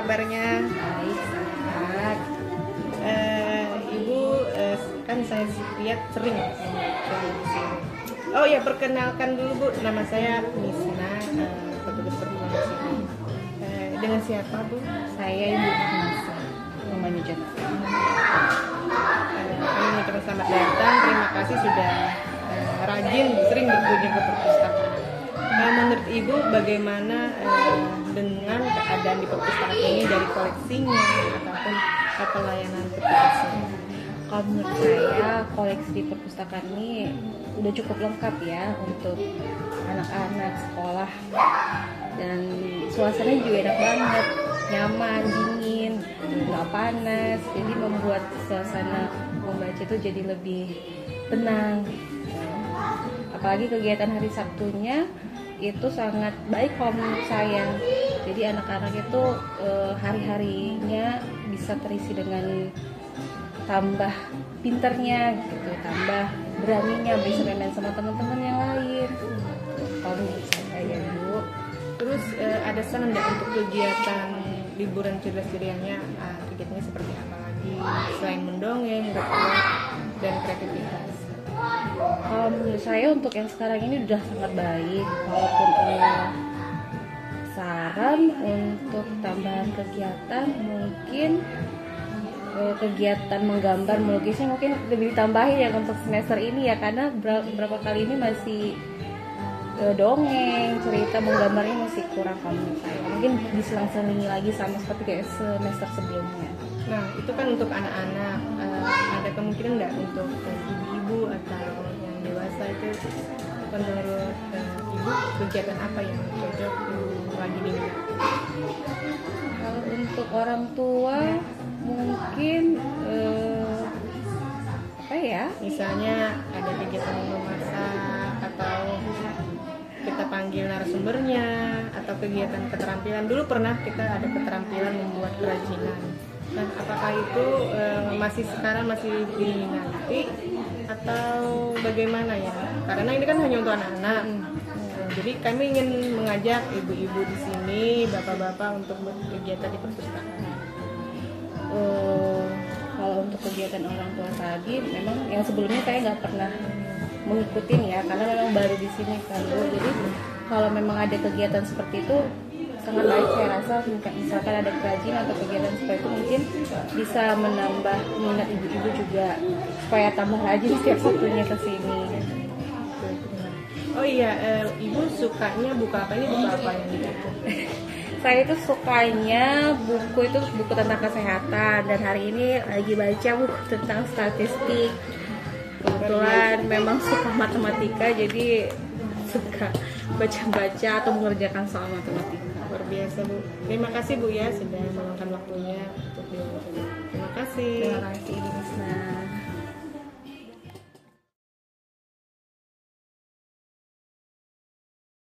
kabarnya? Baik. Eh, Ibu eh, kan saya lihat sering. Oh ya perkenalkan dulu Bu, nama saya Misna, eh, petugas. Eh, dengan siapa Bu? Saya Ibu namanya Jen. Eh, kami mengucapkan selamat datang. Terima kasih sudah eh, rajin sering berkunjung ke perpustakaan. Ibu bagaimana eh, dengan keadaan di perpustakaan ini dari koleksinya ataupun pelayanan petugasnya? Kalau menurut saya koleksi di perpustakaan ini udah cukup lengkap ya untuk anak-anak sekolah dan suasananya juga enak banget, nyaman, dingin, nggak panas, jadi membuat suasana membaca itu jadi lebih tenang. Apalagi kegiatan hari Sabtunya itu sangat baik kalau menurut saya. Jadi anak-anak itu eh, hari-harinya bisa terisi dengan tambah pinternya gitu tambah beraninya bisa main sama teman-teman yang lain kalau menurut saya ya bu Terus eh, ada saran nggak untuk kegiatan liburan cerdas cerianya? Ah, kegiatannya seperti apa lagi selain mendongeng, berkuat, dan kreativitas? Kalau menurut saya untuk yang sekarang ini udah sangat baik walaupun eh, saran untuk tambahan kegiatan mungkin eh, kegiatan menggambar melukisnya mungkin lebih ditambahin ya untuk semester ini ya karena ber- beberapa kali ini masih dongeng cerita menggambarnya masih kurang menurut saya mungkin diselang-selingi lagi sama seperti kayak semester sebelumnya Nah, itu kan untuk anak-anak. Eh, ada kemungkinan nggak untuk ibu-ibu atau yang dewasa itu menurut eh, ibu kegiatan apa yang cocok lagi diminati? Kalau untuk orang tua mungkin eh, apa ya? Misalnya ada kegiatan memasak atau kita panggil narasumbernya atau kegiatan keterampilan. Dulu pernah kita ada keterampilan membuat kerajinan. Nah apakah itu eh, masih sekarang masih diminati atau bagaimana ya? Karena ini kan hanya untuk anak-anak. Nah, jadi kami ingin mengajak ibu-ibu di sini bapak-bapak untuk berkegiatan di perpustakaan Eh, kalau untuk kegiatan orang tua tadi, memang yang sebelumnya saya nggak pernah mengikutin ya, karena memang baru di sini kan Bu. Jadi kalau memang ada kegiatan seperti itu sangat baik saya rasa misalkan ada kerajinan atau kegiatan seperti itu mungkin bisa menambah minat ibu-ibu juga supaya tambah rajin setiap Sabtunya ke sini. oh iya eh, ibu sukanya buka apa ini buka apa yang dibaca Saya itu sukanya buku itu buku tentang kesehatan dan hari ini lagi baca buku tentang statistik. Kebetulan memang suka matematika jadi suka baca-baca atau mengerjakan soal matematika. luar biasa bu terima kasih bu ya sudah meluangkan waktunya untuk diwawancara terima kasih Terima kasih.